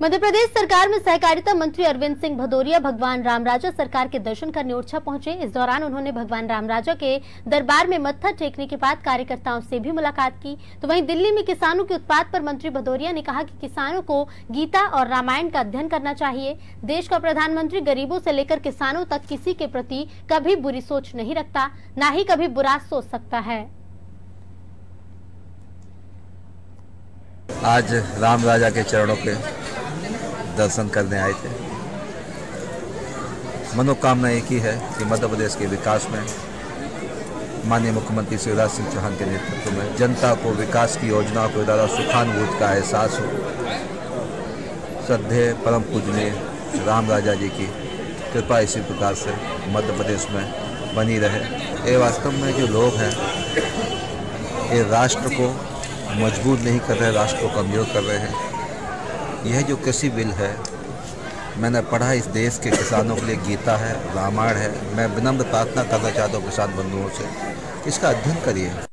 मध्य प्रदेश सरकार में सहकारिता मंत्री अरविंद सिंह भदौरिया भगवान रामराजा सरकार के दर्शन करने ओरछा पहुँचे। इस दौरान उन्होंने भगवान रामराजा के दरबार में मत्था टेकने के बाद कार्यकर्ताओं से भी मुलाकात की। तो वहीं दिल्ली में किसानों के उत्पाद पर मंत्री भदौरिया ने कहा कि किसानों को गीता और रामायण का अध्ययन करना चाहिए। देश का प्रधानमंत्री गरीबों से लेकर किसानों तक किसी के प्रति कभी बुरी सोच नहीं रखता, न ही कभी बुरा सोच सकता है। आज राम राजा के चरणों के दर्शन करने आए थे। मनोकामना एक ही है कि मध्य प्रदेश के विकास में, माननीय मुख्यमंत्री शिवराज सिंह चौहान के नेतृत्व में जनता को विकास की योजनाओं को द्वारा सुखानुभूत का एहसास हो। श्रद्धे परम पूजनीय राम राजा जी की कृपा इसी प्रकार से मध्य प्रदेश में बनी रहे। ये वास्तव में जो लोग हैं, ये राष्ट्र को मज़बूत नहीं कर रहे, राष्ट्र को कमज़ोर कर रहे हैं। यह जो कृषि बिल है, मैंने पढ़ा इस देश के किसानों के लिए, गीता है, रामायण है, मैं विनम्र प्रार्थना करना चाहता हूँ किसान बंधुओं से, इसका अध्ययन करिए।